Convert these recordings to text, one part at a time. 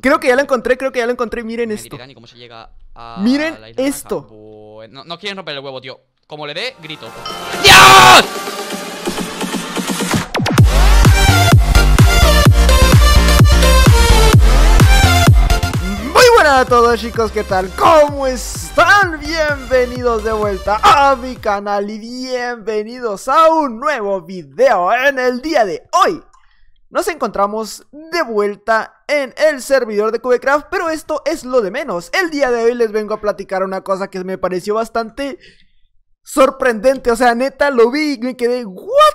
Creo que ya lo encontré, creo que ya lo encontré. Miren esto. Mediterráneo, ¿Cómo se llega a Miren esto. no quieren romper el huevo, tío. Como le dé, grito. ¡Dios! Muy buenas a todos chicos, ¿qué tal? ¿Cómo están? Bienvenidos de vuelta a mi canal y bienvenidos a un nuevo video en el día de hoy. Nos encontramos de vuelta en el servidor de Cubecraft, pero esto es lo de menos. El día de hoy les vengo a platicar una cosa que me pareció bastante sorprendente. O sea, neta, lo vi y me quedé, ¿What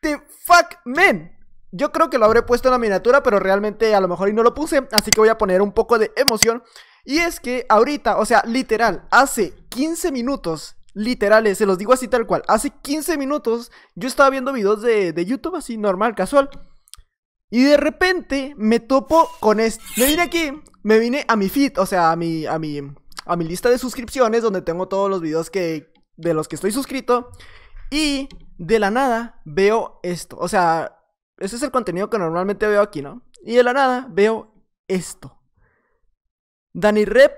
the fuck, man? Yo creo que lo habré puesto en la miniatura, pero realmente a lo mejor y no lo puse, así que voy a poner un poco de emoción. Y es que ahorita, o sea, literal, hace 15 minutos, literales, se los digo así tal cual, hace 15 minutos yo estaba viendo videos de, de YouTube así, normal, casual. Y de repente me topo con esto. Me vine aquí, me vine a mi feed, o sea, a mi, a mi, a mi lista de suscripciones, donde tengo todos los videos que, de los que estoy suscrito. Y de la nada veo esto, o sea... Ese es el contenido que normalmente veo aquí, ¿no? Y de la nada veo esto. Dani Rep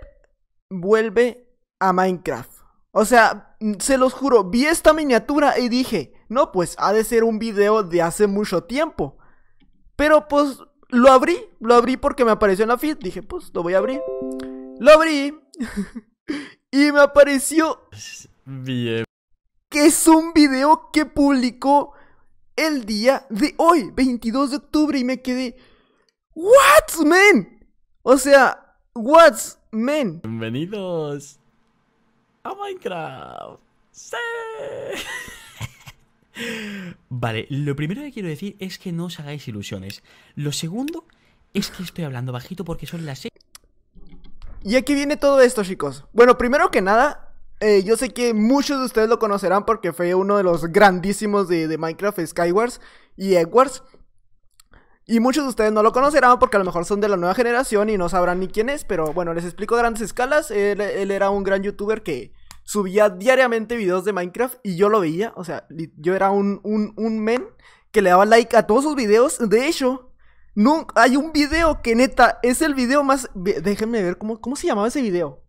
vuelve a Minecraft. O sea, se los juro, vi esta miniatura y dije, no, pues ha de ser un video de hace mucho tiempo. Pero pues lo abrí, lo abrí porque me apareció en la feed. Dije, pues lo voy a abrir. Lo abrí y me apareció Bien. que es un video que publicó el día de hoy, 22 de octubre, y me quedé. ¿What, man? O sea, what, man? Bienvenidos a Minecraft. ¡Sí! vale, lo primero que quiero decir es que no os hagáis ilusiones. Lo segundo es que estoy hablando bajito porque son las 6. ¿Y a qué viene todo esto, chicos? Bueno, primero que nada, eh, yo sé que muchos de ustedes lo conocerán porque fue uno de los grandísimos de, Minecraft, Skywars y Edwards. Y muchos de ustedes no lo conocerán porque a lo mejor son de la nueva generación y no sabrán ni quién es, pero bueno, les explico a grandes escalas. Él era un gran youtuber que subía diariamente videos de Minecraft y yo lo veía, o sea, yo era un, un, un men que le daba like a todos sus videos. De hecho, no, hay un video que neta es el video más... Déjenme ver cómo, cómo se llamaba ese video.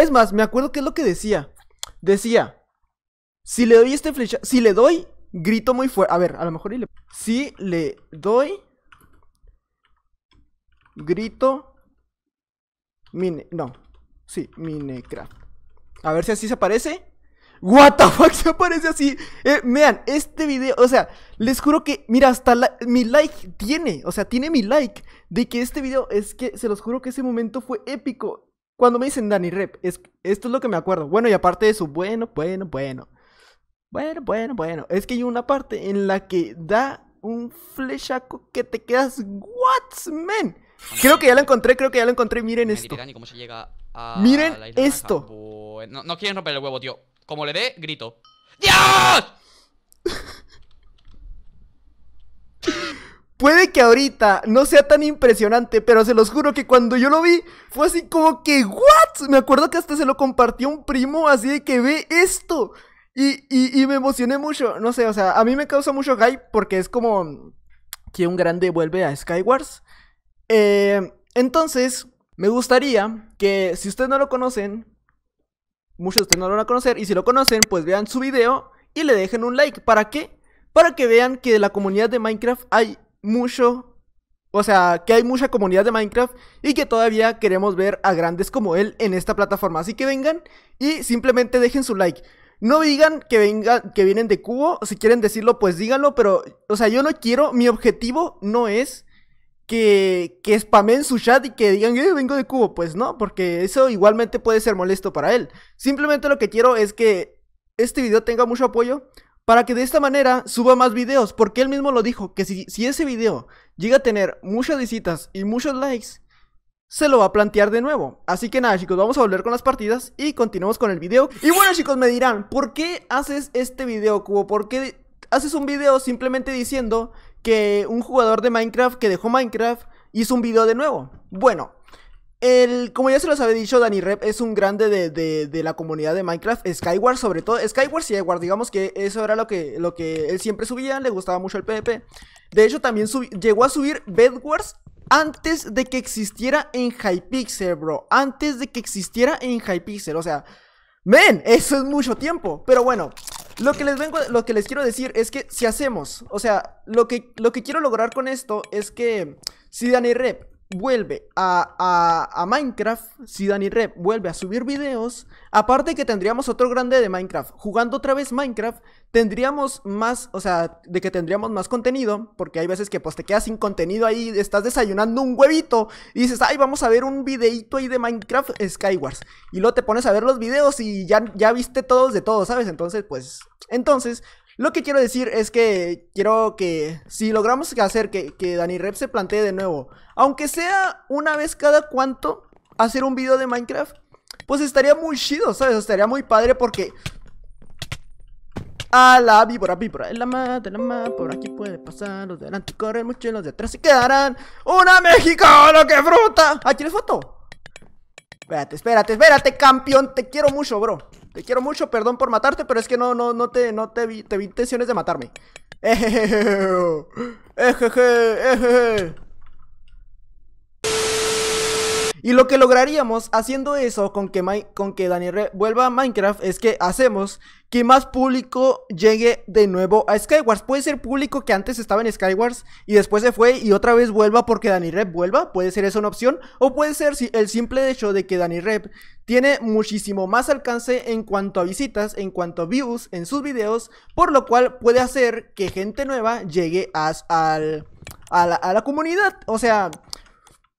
Es más, me acuerdo qué es lo que decía. Decía, si le doy este flecha, si le doy, grito muy fuerte. A ver, a lo mejor le... Si le doy, grito, mine, no, sí, Minecraft. A ver si así se aparece. What the fuck se aparece así. Eh, vean, este video, o sea, les juro que, mira, hasta la- mi like tiene, o sea, tiene mi like de que este video es que, se los juro que ese momento fue épico. Cuando me dicen Dani Rep, es, esto es lo que me acuerdo. Bueno, y aparte de eso, bueno, bueno, bueno. Bueno, bueno, bueno. Es que hay una parte en la que da un flechaco que te quedas, what, man. Creo que ya lo encontré, creo que ya lo encontré. Miren esto. Mediterráneo, ¿Cómo se llega a Miren la Pues, no, no quieren romper el huevo, tío. Como le dé, grito. ¡Dios! Puede que ahorita no sea tan impresionante, pero se los juro que cuando yo lo vi fue así como que, ¿what? Me acuerdo que hasta se lo compartió un primo así de que ve esto. Y, y, y me emocioné mucho, no sé, o sea, a mí me causa mucho hype porque es como que un grande vuelve a Skywars. Eh, entonces, me gustaría que si ustedes no lo conocen, muchos de ustedes no lo van a conocer, y si lo conocen, pues vean su video y le dejen un like. ¿Para qué? Para que vean que de la comunidad de Minecraft hay mucho, o sea, que hay mucha comunidad de Minecraft y que todavía queremos ver a grandes como él en esta plataforma. Así que vengan y simplemente dejen su like. No digan que vengan, que vienen de cubo, si quieren decirlo, pues díganlo, pero, o sea, yo no quiero, mi objetivo no es que, que spamen su chat y que digan, eh, vengo de cubo. Pues no, porque eso igualmente puede ser molesto para él. Simplemente lo que quiero es que este video tenga mucho apoyo para que de esta manera suba más videos. Porque él mismo lo dijo, que si, si ese video llega a tener muchas visitas y muchos likes, se lo va a plantear de nuevo. Así que nada, chicos, vamos a volver con las partidas y continuamos con el video. Y bueno, chicos, me dirán, ¿por qué haces este video, Cubo? ¿Por qué haces un video simplemente diciendo que un jugador de Minecraft que dejó Minecraft hizo un video de nuevo? Bueno, el, como ya se los había dicho, Dani Rep es un grande de, de- de la comunidad de Minecraft, Skyward sobre todo, Skyward y Edward, digamos que eso era lo que, lo que él siempre subía, le gustaba mucho el PvP. De hecho, también subi- llegó a subir Bedwars antes de que existiera en Hypixel, bro. Antes de que existiera en Hypixel. O sea, men, eso es mucho tiempo. Pero bueno, lo que les vengo, lo que les quiero decir es que si hacemos, o sea, lo que, lo que quiero lograr con esto es que si Danny Rep vuelve a, a, Minecraft, si Danny Rep vuelve a subir videos, aparte que tendríamos otro grande de Minecraft, jugando otra vez Minecraft, tendríamos más, o sea, de que tendríamos más contenido, porque hay veces que pues te quedas sin contenido ahí, estás desayunando un huevito y dices, ay, vamos a ver un videito ahí de Minecraft Skywars, y luego te pones a ver los videos y ya, ya viste todos de todos, ¿sabes? Entonces, pues, entonces, lo que quiero decir es que quiero que si logramos hacer que, que Dani Rep se plantee de nuevo, aunque sea una vez cada cuanto hacer un video de Minecraft, pues estaría muy chido, ¿sabes? Estaría muy padre porque... A la víbora, víbora, la mata, la mata, por aquí puede pasar, los de corren mucho los de atrás se quedarán. ¡Una mexicana que fruta! ¿Ah, quieres foto? Espérate, espérate, espérate, campeón, te quiero mucho, bro. Te quiero mucho, perdón por matarte, pero es que no, no, no te, no te vi, te vi intenciones de matarme. Ejeje, ejeje, ejeje. Y lo que lograríamos haciendo eso con que, con que Daniel vuelva a Minecraft es que hacemos que más público llegue de nuevo a Skywars. Puede ser público que antes estaba en Skywars y después se fue y otra vez vuelva porque Dani Rep vuelva. Puede ser eso una opción. O puede ser el simple hecho de que Dani Rep tiene muchísimo más alcance en cuanto a visitas, en cuanto a views en sus videos. Por lo cual puede hacer que gente nueva llegue a, a la comunidad. O sea...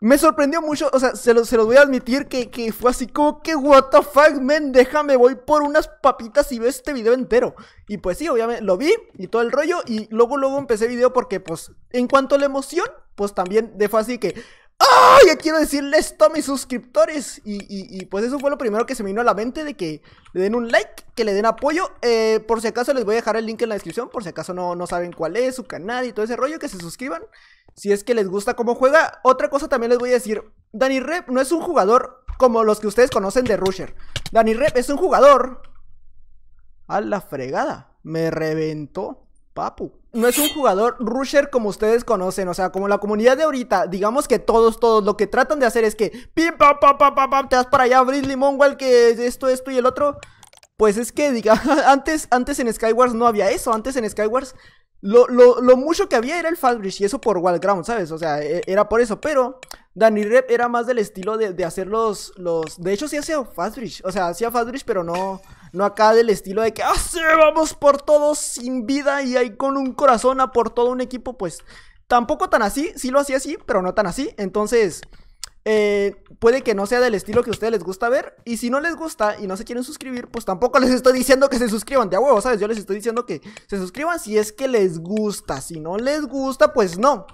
Me sorprendió mucho, o sea, se los, se los voy a admitir que, que, fue así como que, what the fuck, man, déjame, voy por unas papitas y veo este video entero. Y pues sí, obviamente, lo vi y todo el rollo, y luego, luego empecé el video porque, pues, en cuanto a la emoción, pues también fue así que, ¡ah! Ya quiero decirle esto a mis suscriptores. Y, y, pues eso fue lo primero que se me vino a la mente, de que le den un like, que le den apoyo. Eh, por si acaso les voy a dejar el link en la descripción, por si acaso no, no saben cuál es su canal y todo ese rollo, que se suscriban. Si es que les gusta cómo juega. Otra cosa también les voy a decir. Danny Rep no es un jugador como los que ustedes conocen de Rusher. Danny Rep es un jugador... A la fregada. Me reventó, papu. No es un jugador rusher como ustedes conocen, o sea, como la comunidad de ahorita, digamos que todos, todos lo que tratan de hacer es que pim, pam, pam, pam, pam, te das para allá, Bridley Monwell, que esto, esto y el otro. Pues es que, diga, antes, antes en Skywars no había eso, antes en Skywars lo, lo, mucho que había era el Fastbridge y eso por Wildground, ¿sabes? O sea, e, era por eso, pero Danny Rep era más del estilo de, de hacer los, los... De hecho sí hacía Fastbridge, o sea, hacía Fastbridge, pero no, no acá del estilo de que, ¡ah, sí, vamos por todos sin vida y ahí con un corazón a por todo un equipo! Pues tampoco tan así, sí lo hacía así, pero no tan así, entonces... Eh, puede que no sea del estilo que a ustedes les gusta ver. Y si no les gusta y no se quieren suscribir, pues tampoco les estoy diciendo que se suscriban de a huevo, ¿sabes? Yo les estoy diciendo que se suscriban si es que les gusta. Si no les gusta, pues no.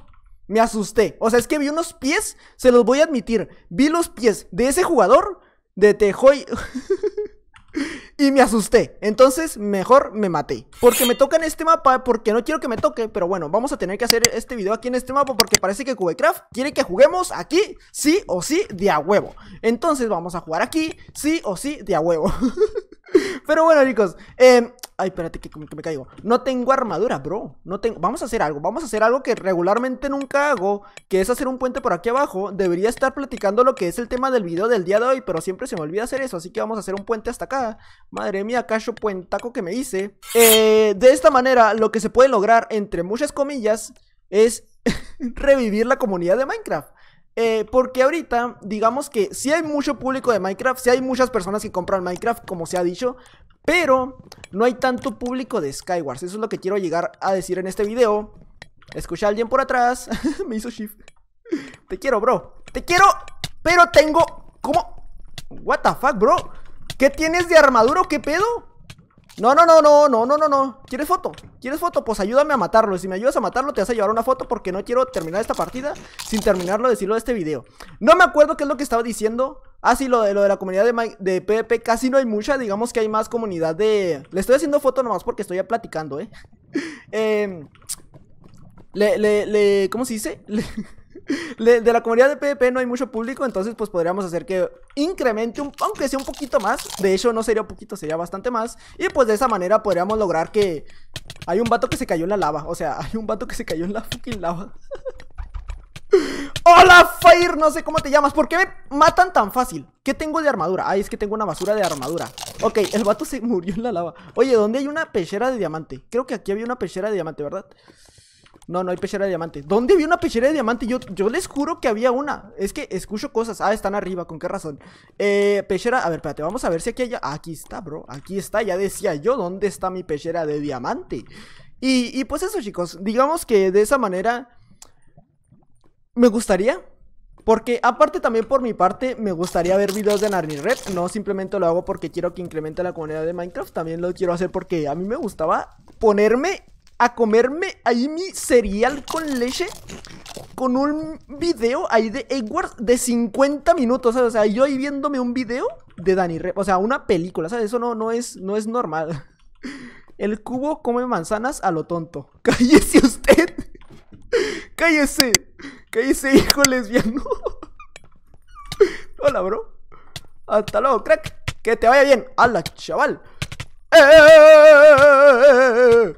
Me asusté. O sea, es que vi unos pies, se los voy a admitir. Vi los pies de ese jugador de Tejoy. Y me asusté, entonces mejor me maté. Porque me toca en este mapa, porque no quiero que me toque Pero bueno, vamos a tener que hacer este video aquí en este mapa Porque parece que Cubecraft quiere que juguemos aquí Sí o sí, de a huevo. Entonces vamos a jugar aquí, sí o sí, de a huevo. Pero bueno chicos, eh, Ay, espérate que, me caigo. No tengo armadura, bro. No tengo... Vamos a hacer algo. Vamos a hacer algo que regularmente nunca hago. Que es hacer un puente por aquí abajo. Debería estar platicando lo que es el tema del video del día de hoy. Pero siempre se me olvida hacer eso. Así que vamos a hacer un puente hasta acá. Madre mía, cacho puentaco que me hice. Eh, de esta manera, lo que se puede lograr, entre muchas comillas, es revivir la comunidad de Minecraft. Eh, porque ahorita, digamos que si hay mucho público de Minecraft, si hay muchas personas que compran Minecraft, como se ha dicho, pero no hay tanto público de Skywars. Eso es lo que quiero llegar a decir en este video. Escuché a alguien por atrás. Me hizo shift. Te quiero, bro. Te quiero, pero tengo... ¿Cómo? What the fuck, bro? ¿Qué tienes de armadura o qué pedo? No, no, no, no, no, no, no, no. ¿Quieres foto? ¿Quieres foto? Pues ayúdame a matarlo. Si me ayudas a matarlo, te vas a llevar una foto porque no quiero terminar esta partida sin terminarlo de decirlo de este video. No me acuerdo qué es lo que estaba diciendo. Ah, sí, lo de, lo de la comunidad de, de PvP casi no hay mucha. Digamos que hay más comunidad de... Le estoy haciendo foto nomás porque estoy platicando, ¿eh? eh le, le, le... ¿Cómo se dice? Le de la comunidad de PvP no hay mucho público, entonces pues podríamos hacer que incremente, un, aunque sea un poquito más. De hecho, no sería un poquito, sería bastante más. Y pues de esa manera podríamos lograr que... Hay un vato que se cayó en la lava, o sea, hay un vato que se cayó en la fucking lava. Hola, Fire, no sé cómo te llamas. ¿Por qué me matan tan fácil? ¿Qué tengo de armadura? Ay, es que tengo una basura de armadura. Ok, el vato se murió en la lava. Oye, ¿dónde hay una pechera de diamante? Creo que aquí había una pechera de diamante, ¿verdad? No, no hay pechera de diamante. ¿Dónde había una pechera de diamante? Yo, yo les juro que había una. Es que escucho cosas. Ah, están arriba. ¿Con qué razón? Eh, pechera. A ver, espérate. Vamos a ver si aquí hay. Aquí está, bro. Aquí está. Ya decía yo. ¿Dónde está mi pechera de diamante? Y, y pues eso, chicos. Digamos que de esa manera. Me gustaría. Porque aparte también por mi parte me gustaría ver videos de Narni Red No simplemente lo hago porque quiero que incremente la comunidad de Minecraft También lo quiero hacer porque a mí me gustaba ponerme a comerme ahí mi cereal con leche con un video ahí de Edwards de 50 minutos. O sea, yo ahí viéndome un video de Danny Rep, o sea, una película, ¿sabes? Eso no, no, es, no es normal. El cubo come manzanas a lo tonto. Cállese usted. Cállese. Cállese, hijo lesbiano. Hola, bro. Hasta luego, crack. Que te vaya bien. ¡Hala, chaval! ¡Eh!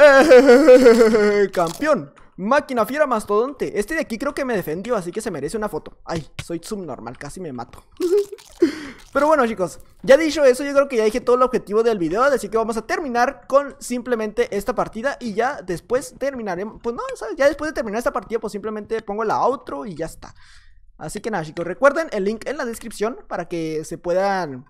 ¡Campeón! Máquina fiera mastodonte. Este de aquí creo que me defendió, así que se merece una foto. Ay, soy subnormal, casi me mato. Pero bueno, chicos, ya dicho eso, yo creo que ya dije todo el objetivo del video. Así que vamos a terminar con simplemente esta partida. Y ya después terminaremos. Pues no, ¿sabes? Ya después de terminar esta partida, pues simplemente pongo la outro y ya está. Así que nada, chicos, recuerden el link en la descripción para que se puedan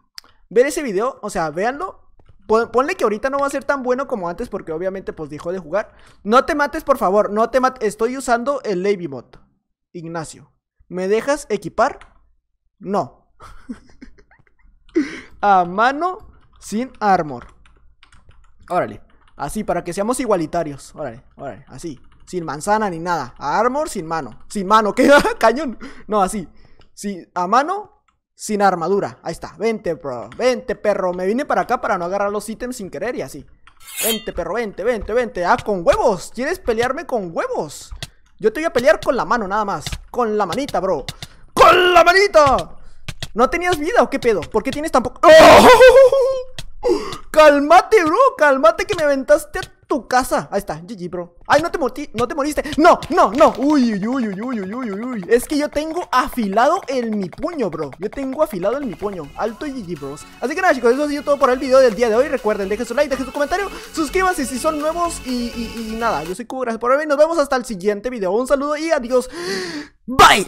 ver ese video. O sea, véanlo Ponle que ahorita no va a ser tan bueno como antes porque obviamente pues dejó de jugar. No te mates, por favor, no te mates. Estoy usando el Lady Mod. Ignacio, ¿me dejas equipar? No. a mano sin armor. Órale. Así, para que seamos igualitarios. Órale, órale, así. Sin manzana ni nada. armor sin mano. Sin mano, ¿qué? Cañón. No, así. Sí, a mano sin armadura. Ahí está. Vente, bro. Vente, perro. Me vine para acá para no agarrar los ítems sin querer y así. Vente, perro. Vente, vente, vente. Ah, con huevos. ¿Quieres pelearme con huevos? Yo te voy a pelear con la mano nada más. Con la manita, bro. ¡Con la manita! ¿No tenías vida o qué pedo? ¿Por qué tienes tan poco? ¡Oh! Calmate, bro. Calmate que me aventaste a tu casa. Ahí está, GG, bro. Ay, no te, no te moriste. No, no, no. Uy, uy, uy, uy, uy, uy, uy, uy. Es que yo tengo afilado en mi puño, bro. Yo tengo afilado en mi puño. Alto GG, bros. Así que nada, chicos, eso ha sido todo por el video del día de hoy. Recuerden, dejen su like, dejen su comentario. Suscríbanse si son nuevos. Y, nada, yo soy Cubo. Por verme. Nos vemos hasta el siguiente video. Un saludo y adiós. Bye.